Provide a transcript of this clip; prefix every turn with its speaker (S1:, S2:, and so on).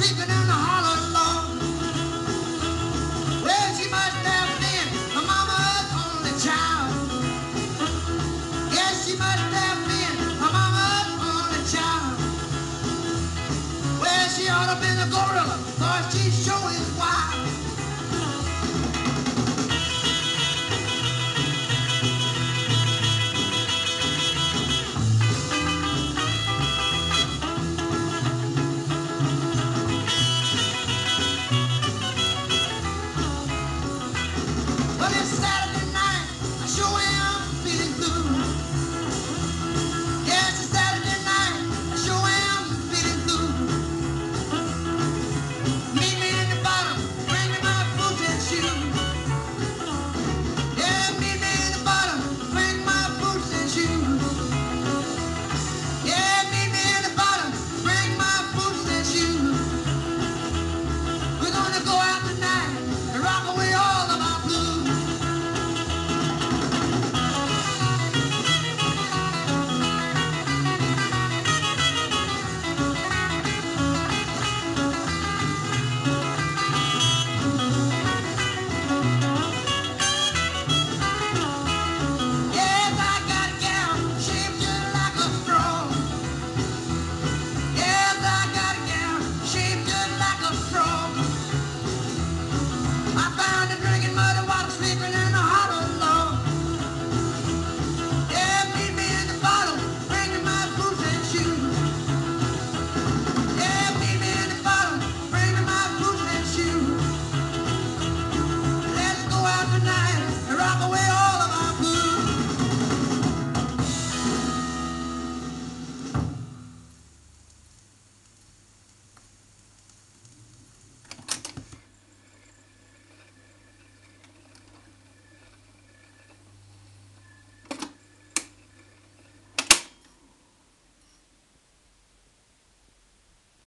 S1: sleeping in the hollow log. Well, she must have been my mama's only child. Yes, she must have been my mama's only child. Well, she ought to been a gorilla, for she sure is wild.